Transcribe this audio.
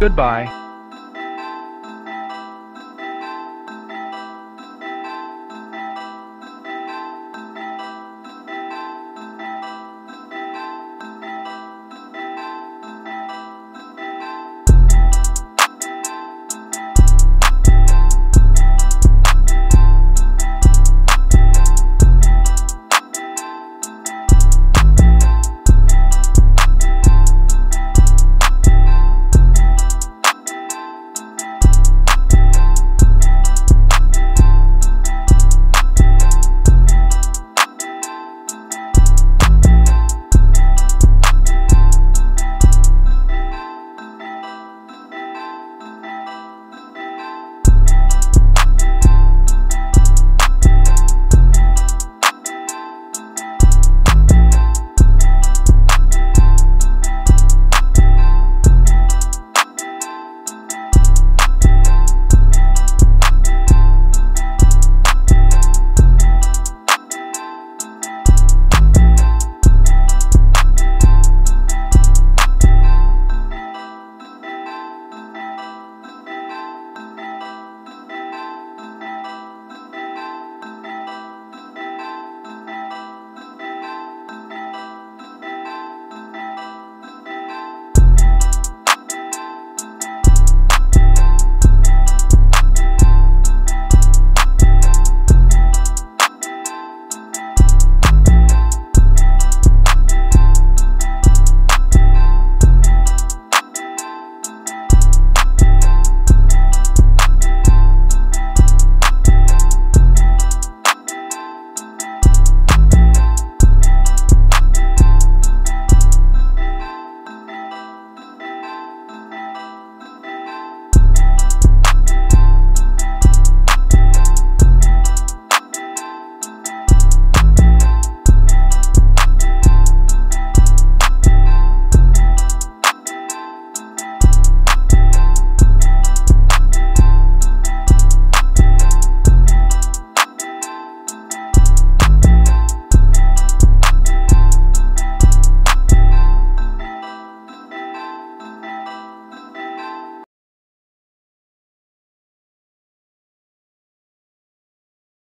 Goodbye.